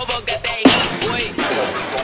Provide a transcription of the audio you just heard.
elbow got that heat, boy.